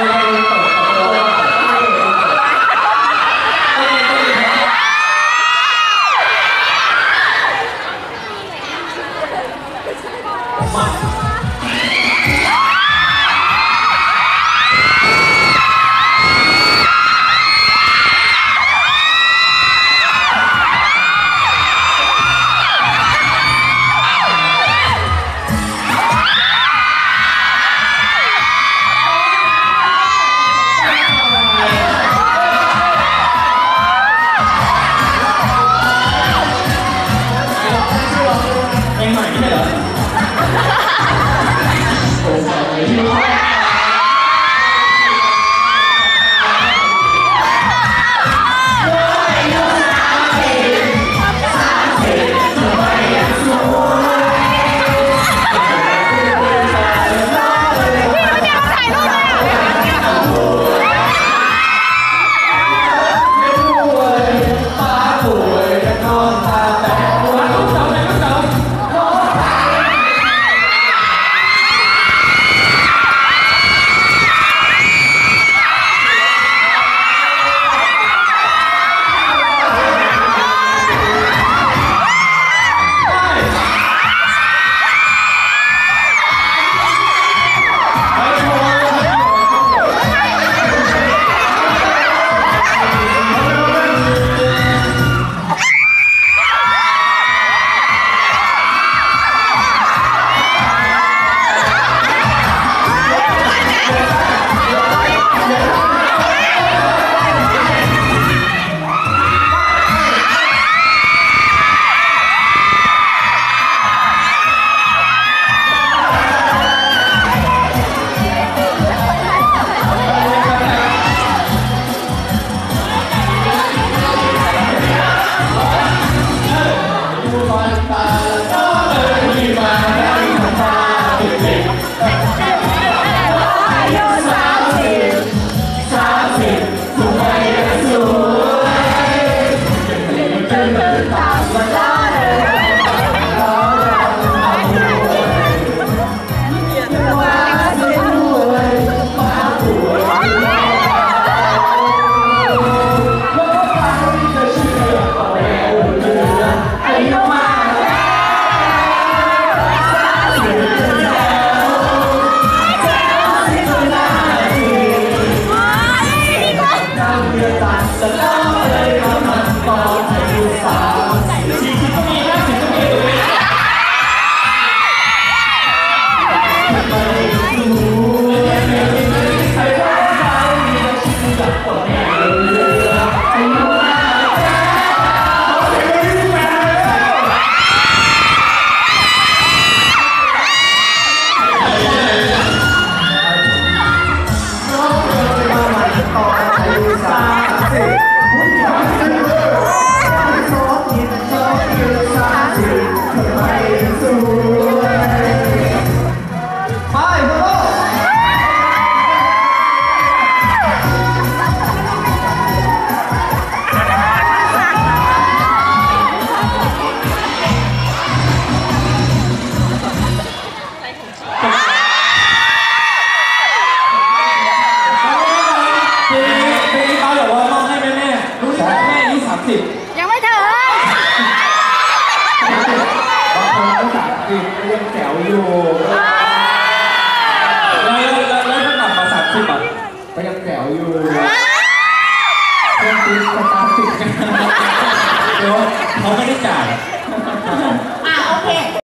เพ สามสิบยังไม่ถึงบางคนก็สามสิบก็ยังแจ๋วอยู่แล้วแล้วแล้วถ้าต่ำกว่าสามสิบอะก็ยังแจ๋วอยู่เพื่อนตีสตาร์ทติดเดี๋ยวเขาไม่ได้จ่าย